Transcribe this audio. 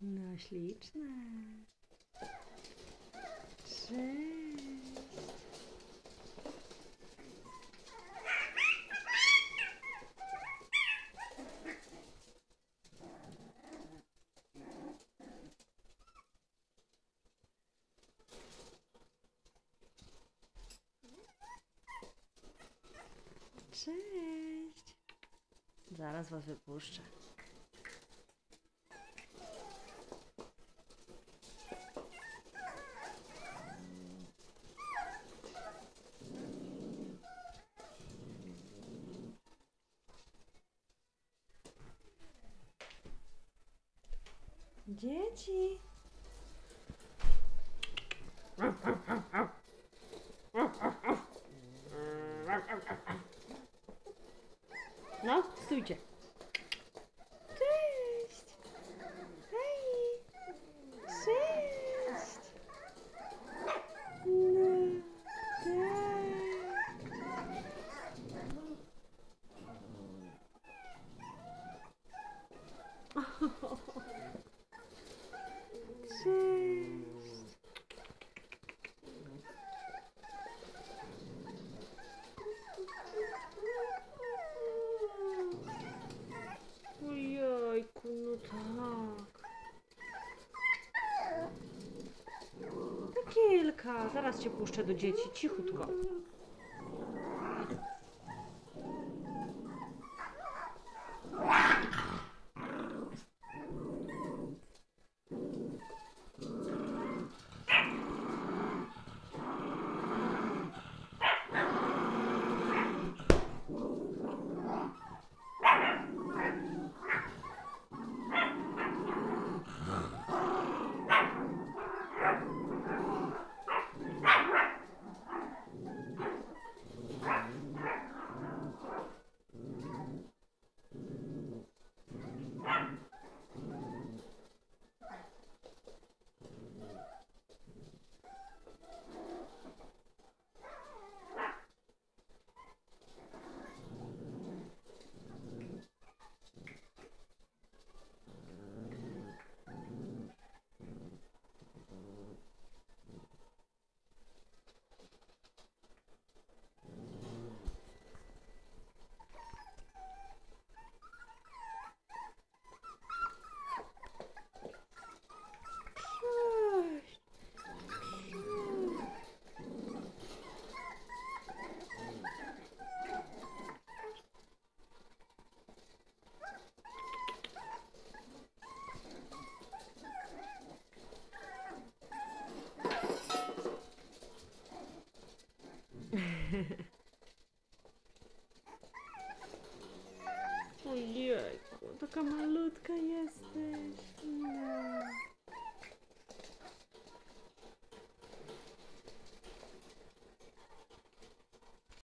No śliczne. Cześć. Cześć. Zaraz was wypuszczę. Dzieci. Zaraz cię puszczę do dzieci, cichutko. Ой, яйко, така малютка єсте.